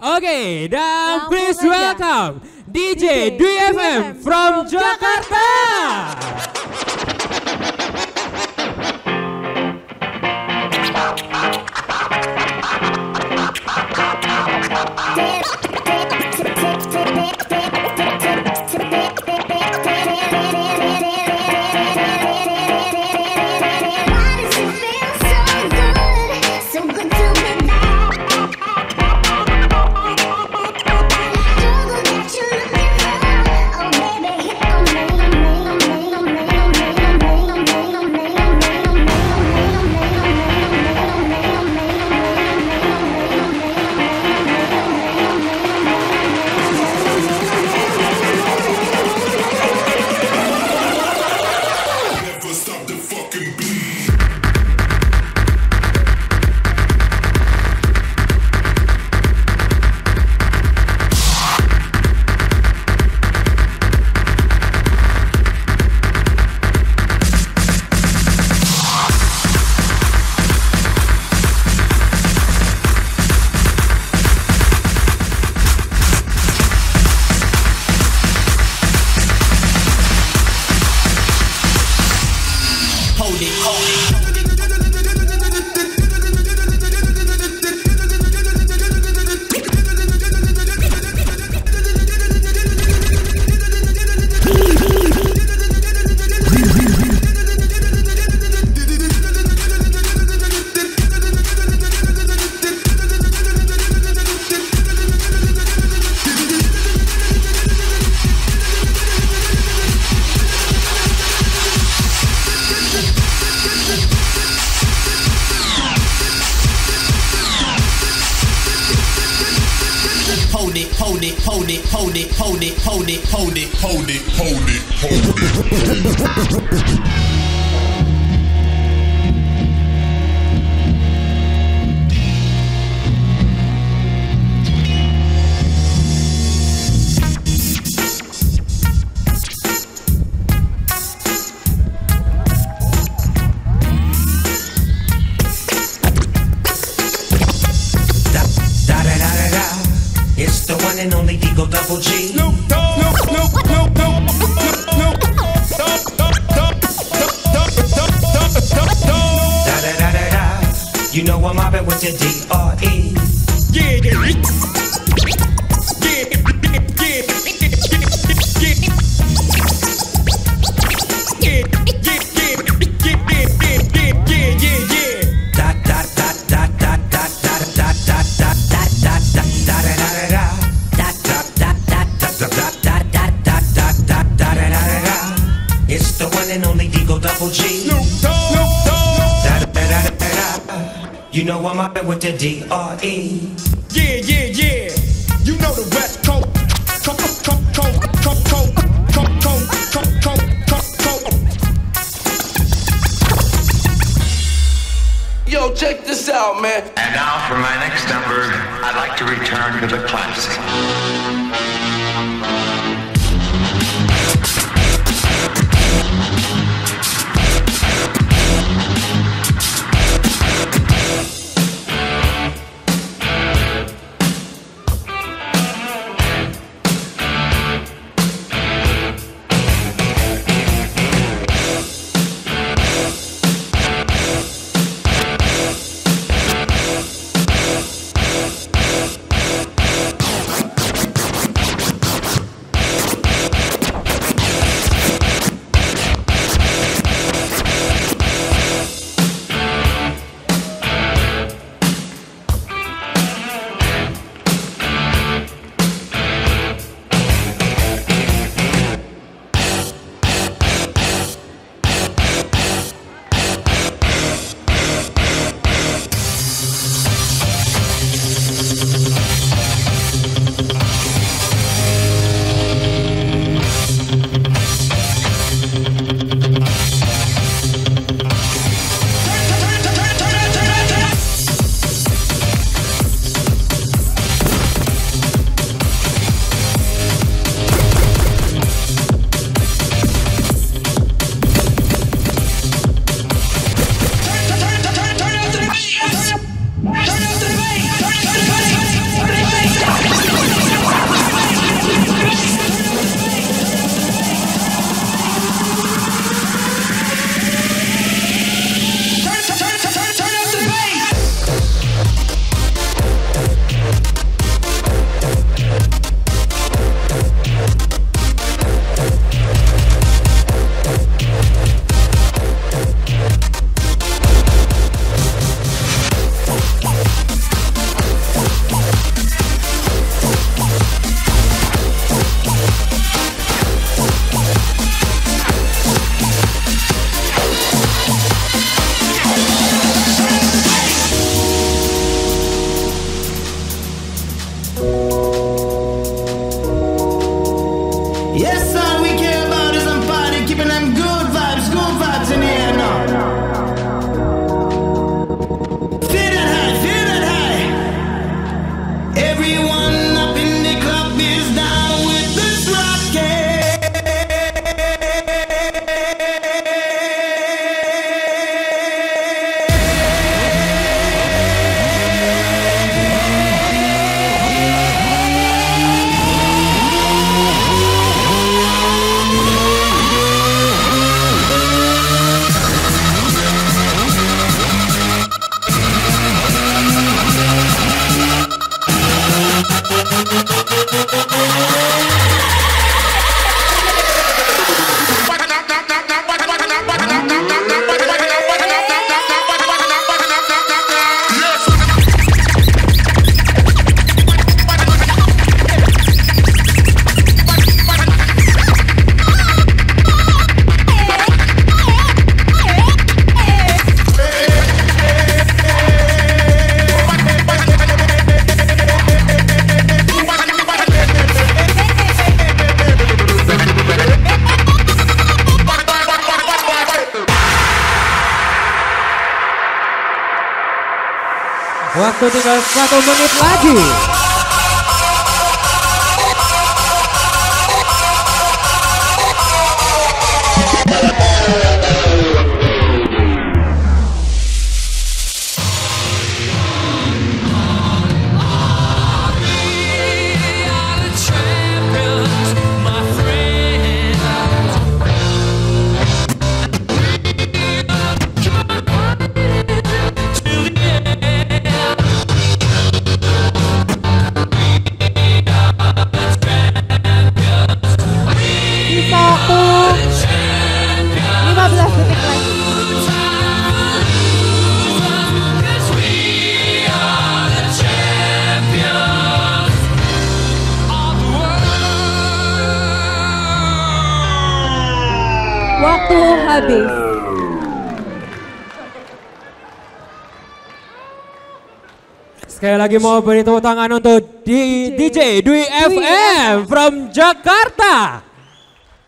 Oke, dan Langsung please aja. welcome DJ DJ Dwi FM from from Jakarta. Hold it, hold it, hold it, hold it, hold it, hold it, hold it, Hold it, hold it, hold it. Da G. You know I'm mobbing with your D-R-E one and only Eagle Double G. Da da da da da da. You know I'm mobbing with the D R E. Yeah, yeah, yeah. You know the West coast. Yo, check this out, man. And now for my next number, I'd like to return to the classic. Waktu tinggal satu menit lagi. Waktu habis. Sekali lagi mau beri tepuk tangan untuk DJ Dwi FM from Jakarta.